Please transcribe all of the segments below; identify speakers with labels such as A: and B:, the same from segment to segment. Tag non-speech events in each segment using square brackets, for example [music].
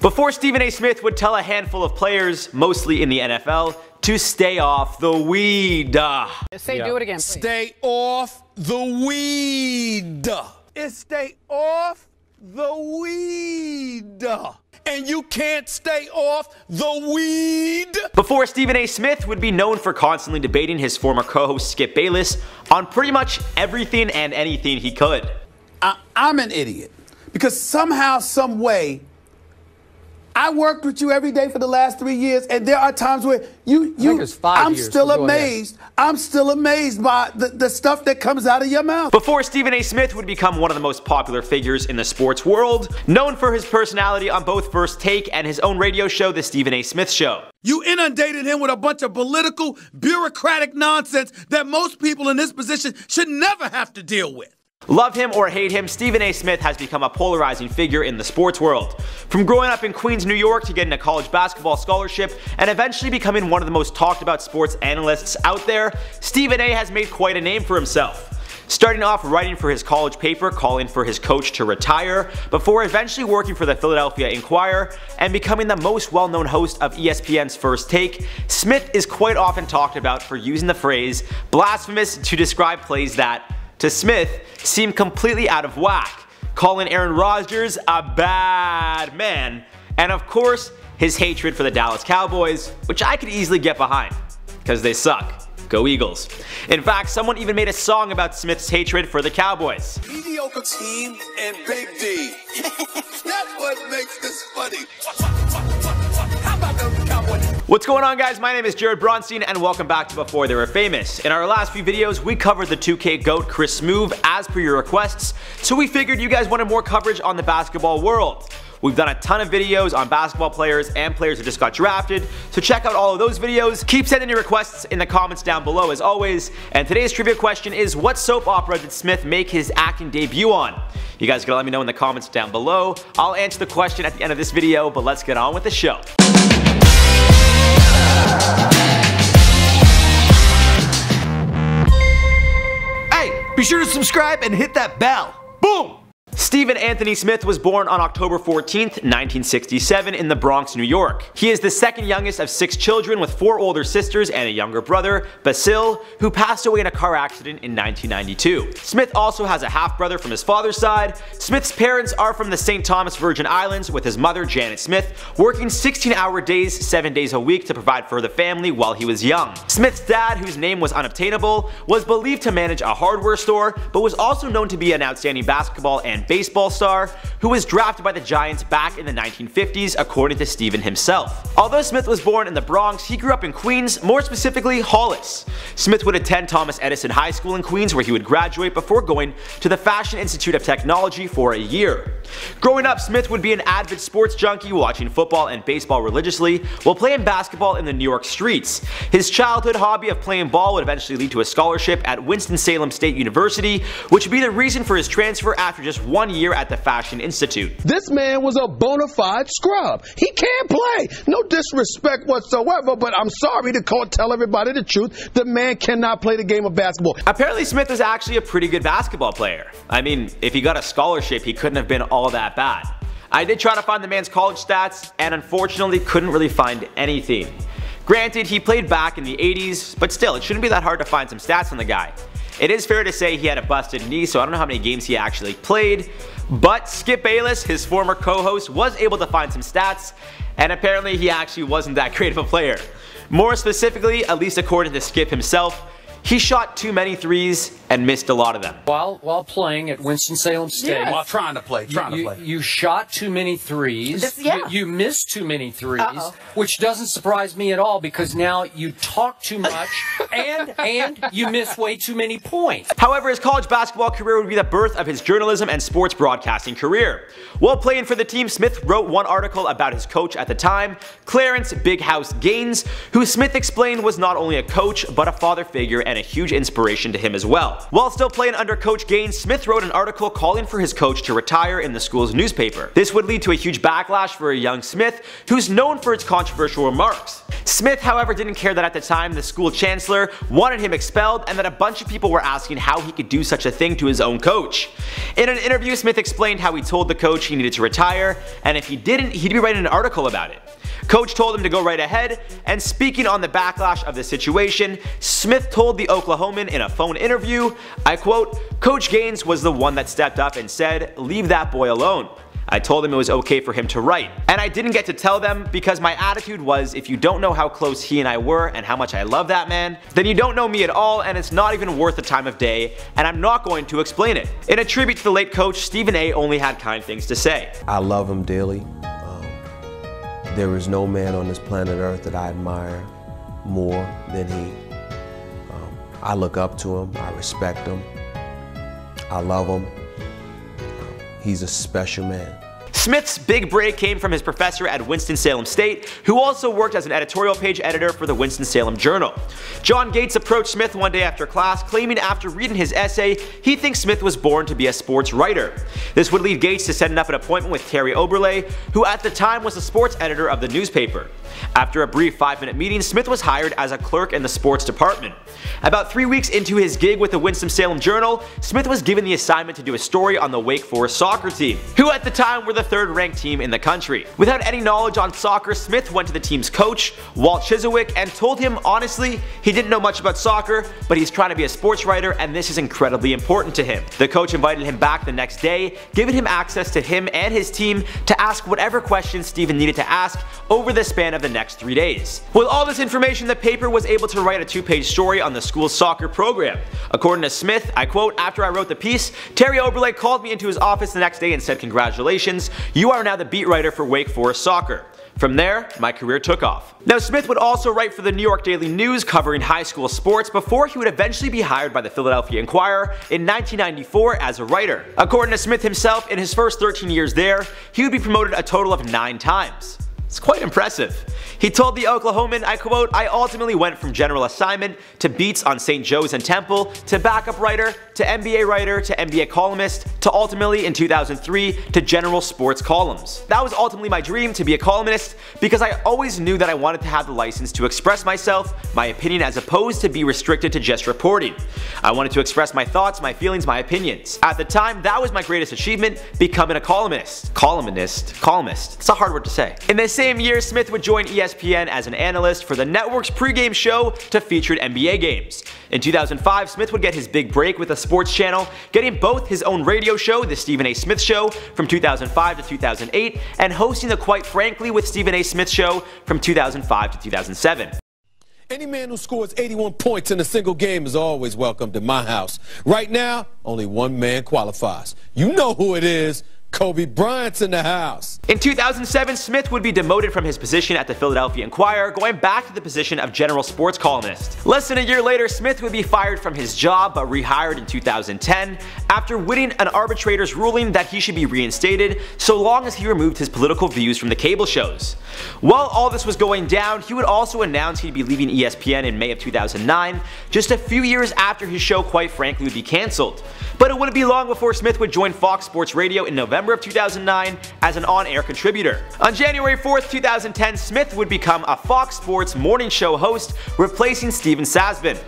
A: Before Stephen A. Smith would tell a handful of players, mostly in the NFL, to stay off the weed.
B: Say, do it again. Please.
C: Stay off the weed. It's stay off the weed. And you can't stay off the weed.
A: Before Stephen A. Smith would be known for constantly debating his former co-host Skip Bayless on pretty much everything and anything he could.
C: I, I'm an idiot because somehow, some way, I worked with you every day for the last three years, and there are times where you, you, I'm
B: years,
C: still
B: so
C: amazed. I'm still amazed by the, the stuff that comes out of your mouth.
A: Before Stephen A. Smith would become one of the most popular figures in the sports world, known for his personality on both First Take and his own radio show, The Stephen A. Smith Show.
C: You inundated him with a bunch of political, bureaucratic nonsense that most people in this position should never have to deal with.
A: Love him or hate him, Stephen A. Smith has become a polarizing figure in the sports world. From growing up in Queens, New York to getting a college basketball scholarship and eventually becoming one of the most talked about sports analysts out there, Stephen A. has made quite a name for himself. Starting off writing for his college paper calling for his coach to retire, before eventually working for the Philadelphia Inquirer and becoming the most well-known host of ESPN's First Take, Smith is quite often talked about for using the phrase blasphemous to describe plays that to Smith seemed completely out of whack, calling Aaron Rodgers a bad man, and of course, his hatred for the Dallas Cowboys, which I could easily get behind, because they suck. Go Eagles. In fact, someone even made a song about Smith's hatred for the Cowboys.
C: Mediocre team and Big D. [laughs] That's what makes this funny.
A: What's going on guys, my name is Jarred Bronstein and welcome back to Before They Were Famous. In our last few videos, we covered the 2K GOAT Chris Smoove as per your requests, so we figured you guys wanted more coverage on the basketball world. We've done a ton of videos on basketball players and players who just got drafted, so check out all of those videos. Keep sending your requests in the comments down below as always, and today's trivia question is what soap opera did Smith make his acting debut on? You guys gotta let me know in the comments down below. I'll answer the question at the end of this video, but let's get on with the show.
D: Hey, be sure to subscribe and hit that bell. Boom!
A: Stephen Anthony Smith was born on October 14, 1967 in the Bronx, New York. He is the second youngest of six children with four older sisters and a younger brother, Basil, who passed away in a car accident in 1992. Smith also has a half-brother from his father's side. Smith's parents are from the St. Thomas Virgin Islands with his mother, Janet Smith, working 16-hour days, 7 days a week to provide for the family while he was young. Smith's dad, whose name was unobtainable, was believed to manage a hardware store, but was also known to be an outstanding basketball and baseball star who was drafted by the Giants back in the 1950s according to Stephen himself. Although Smith was born in the Bronx, he grew up in Queens, more specifically Hollis. Smith would attend Thomas Edison High School in Queens where he would graduate before going to the Fashion Institute of Technology for a year. Growing up, Smith would be an avid sports junkie watching football and baseball religiously while playing basketball in the New York streets. His childhood hobby of playing ball would eventually lead to a scholarship at Winston-Salem State University, which would be the reason for his transfer after just one year at the Fashion Institute.
E: This man was a bona fide scrub. He can't play. No disrespect whatsoever, but I'm sorry to call, tell everybody the truth. The man cannot play the game of basketball.
A: Apparently Smith is actually a pretty good basketball player. I mean, if he got a scholarship, he couldn't have been all that bad. I did try to find the man's college stats, and unfortunately couldn't really find anything. Granted, he played back in the 80s, but still, it shouldn't be that hard to find some stats on the guy. It is fair to say he had a busted knee, so I don't know how many games he actually played, but Skip Bayless, his former co-host, was able to find some stats, and apparently he actually wasn't that [laughs] great of a player. More specifically, at least according to Skip himself, he shot too many threes and missed a lot of them.
B: While while playing at Winston-Salem State,
C: Yes. While trying to play, trying
B: you,
C: to play.
B: you shot too many threes.
F: This- yeah.
B: You, you missed too many 3s
F: Uh-oh.
B: which doesn't surprise me at all because now you talk too much [laughs] and and you miss way too many points.
A: However, his college basketball career would be the birth of his journalism and sports broadcasting career. While playing for the team, Smith wrote one article about his coach at the time, Clarence Big House Gaines, who Smith explained was not only a coach but a father figure and a huge inspiration to him as well. While still playing under Coach Gaines, Smith wrote an article calling for his coach to retire in the school's newspaper. This would lead to a huge backlash for a young Smith, who's known for its controversial remarks. Smith, however, didn't care that at the time the school chancellor wanted him expelled and that a bunch of people were asking how he could do such a thing to his own coach. In an interview, Smith explained how he told the coach he needed to retire, and if he didn't, he'd be writing an article about it. Coach told him to go right ahead, and speaking on the backlash of the situation, Smith told the Oklahoman in a phone interview, I quote, Coach Gaines was the one that stepped up and said, leave that boy alone. I told him it was okay for him to write. And I didn't get to tell them because my attitude was if you don't know how close he and I were and how much I love that man, then you don't know me at all and it's not even worth the time of day and I'm not going to explain it. In a tribute to the late coach, Stephen A only had kind things to say.
F: I love him dearly. There is no man on this planet earth that I admire more than he. Um, I look up to him, I respect him, I love him. He's a special man.
A: Smith's big break came from his professor at Winston-Salem State, who also worked as an editorial page editor for the Winston-Salem Journal. John Gates approached Smith one day after class, claiming after reading his essay, he thinks Smith was born to be a sports writer. This would lead Gates to setting up an appointment with Terry Oberle, who at the time was the sports editor of the newspaper. After a brief 5-minute meeting, Smith was hired as a clerk in the sports department. About three weeks into his gig with the Winston-Salem Journal, Smith was given the assignment to do a story on the Wake Forest soccer team, who at the time were the third ranked team in the country. Without any knowledge on soccer, Smith went to the team's coach, Walt Chyzowych, and told him honestly he didn't know much about soccer, but he's trying to be a sports writer and this is incredibly important to him. The coach invited him back the next day, giving him access to him and his team to ask whatever questions Stephen needed to ask over the span of the next three days. With all this information, the paper was able to write a two-page story on the school's soccer program. According to Smith, I quote, after I wrote the piece, Terry Oberle called me into his office the next day and said congratulations, you are now the beat writer for Wake Forest Soccer. From there, my career took off. Now Smith would also write for the New York Daily News covering high school sports before he would eventually be hired by the Philadelphia Inquirer in 1994 as a writer. According to Smith himself, in his first 13 years there, he would be promoted a total of 9 times. It's quite impressive. He told the Oklahoman, I quote, I ultimately went from general assignment to beats on St. Joe's and Temple to backup writer to NBA writer to NBA columnist to ultimately in 2003 to general sports columns. That was ultimately my dream to be a columnist because I always knew that I wanted to have the license to express myself, my opinion as opposed to be restricted to just reporting. I wanted to express my thoughts, my feelings, my opinions. At the time, that was my greatest achievement, becoming a columnist. Columnist. Columnist. It's a hard word to say. In the same year, Smith would join ESPN as an analyst for the network's pregame show to featured NBA games. In 2005, Smith would get his big break with a sports channel, getting both his own radio show, The Stephen A. Smith Show, from 2005 to 2008, and hosting the Quite Frankly with Stephen A. Smith Show from 2005 to 2007.
E: Any man who scores 81 points in a single game is always welcome to my house. Right now, only one man qualifies. You know who it is. Kobe Bryant's in the house.
A: In 2007, Smith would be demoted from his position at the Philadelphia Inquirer, going back to the position of general sports columnist. Less than a year later, Smith would be fired from his job but rehired in 2010 after winning an arbitrator's ruling that he should be reinstated so long as he removed his political views from the cable shows. While all this was going down, he would also announce he'd be leaving ESPN in May of 2009, just a few years after his show quite frankly would be cancelled. But it wouldn't be long before Smith would join Fox Sports Radio in November of 2009 as an on-air contributor. On January 4th, 2010, Smith would become a Fox Sports morning show host, replacing Steven Czaban.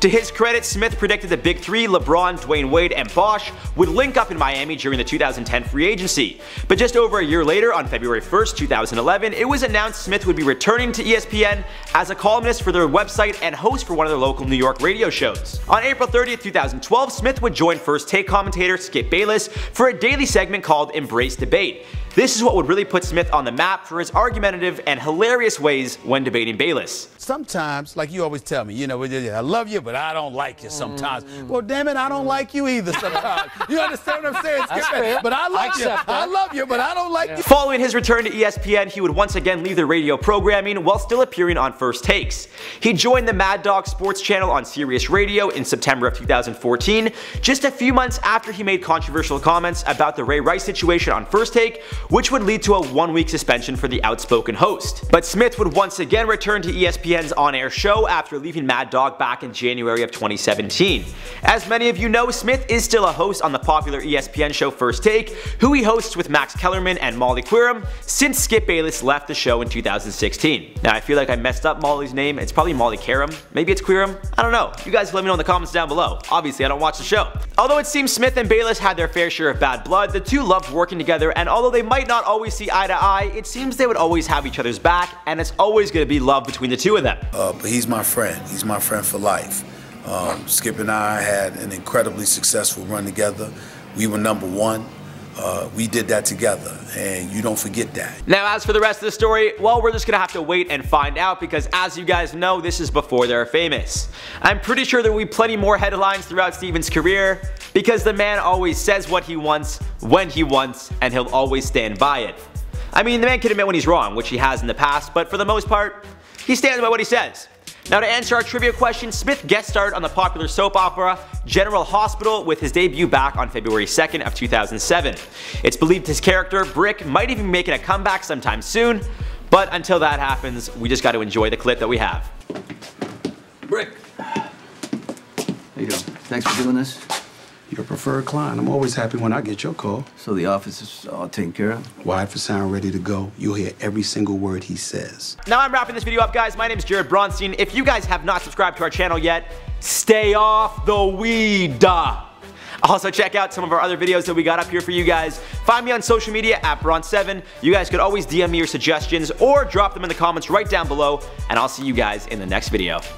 A: To his credit, Smith predicted the big three, LeBron, Dwyane Wade, and Bosh, would link up in Miami during the 2010 free agency. But just over a year later, on February 1st, 2011, it was announced Smith would be returning to ESPN as a columnist for their website and host for one of their local New York radio shows. On April 30th, 2012, Smith would join First Take commentator Skip Bayless for a daily segment called Embrace Debate. This is what would really put Smith on the map for his argumentative and hilarious ways when debating Bayless.
C: Sometimes, like you always tell me, you know, I love you, but I don't like you sometimes. Mm. Well, damn it, I don't like you either sometimes. you understand what I'm saying? Skip But I love I you. That. I love you, but I don't like yeah. you.
A: Following his return to ESPN, he would once again leave the radio programming while still appearing on First Takes. He joined the Mad Dog Sports Channel on Sirius Radio in September of 2014, just a few months after he made controversial comments about the Ray Rice situation on First Take, which would lead to a one week suspension for the outspoken host. But Smith would once again return to ESPN's on-air show after leaving Mad Dog back in January of 2017. As many of you know, Smith is still a host on the popular ESPN show First Take, who he hosts with Max Kellerman and Molly Qerim since Skip Bayless left the show in 2016. Now I feel like I messed up Molly's name, it's probably Molly Karam, maybe it's Queerum, I don't know. You guys let me know in the comments down below. Obviously I don't watch the show. Although it seems Smith and Bayless had their fair share of bad blood, the two loved working together and although they might not always see eye to eye, it seems they would always have each other's back and it's always going to be love between the two of them.
G: Uh, but he's my friend. He's my friend for life. Um, Skip and I had an incredibly successful run together. We were number one. Uh, we did that together, and you don't forget that.
A: Now, as for the rest of the story, well, we're just gonna have to wait and find out because, as you guys know, this is before they're famous. I'm pretty sure there will be plenty more headlines throughout Steven's career because the man always says what he wants, when he wants, and he'll always stand by it. I mean, the man can admit when he's wrong, which he has in the past, but for the most part, he stands by what he says. Now to answer our trivia question, Smith guest starred on the popular soap opera General Hospital with his debut back on February 2nd of 2007. It's believed his character, Brick, might even be making a comeback sometime soon, but until that happens, we just got to enjoy the clip that we have.
H: Brick. How you doing? Thanks for doing this.
I: Your preferred client. I'm always happy when I get your call.
H: So the office is all taken care of?
I: Wired for sound, ready to go. You'll hear every single word he says.
A: Now I'm wrapping this video up, guys. My name is Jarred Bronstein. If you guys have not subscribed to our channel yet, stay off the weed. Also check out some of our other videos that we got up here for you guys. Find me on social media at Bron7. You guys could always DM me your suggestions or drop them in the comments right down below, and I'll see you guys in the next video.